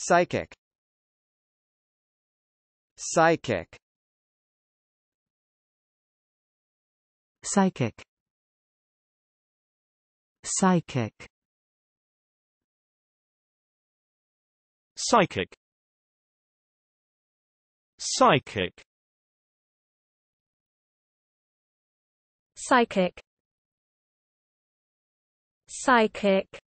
Psychic. Psychic. Psychic. Psychic. Psychic. Psychic. Psychic. Psychic.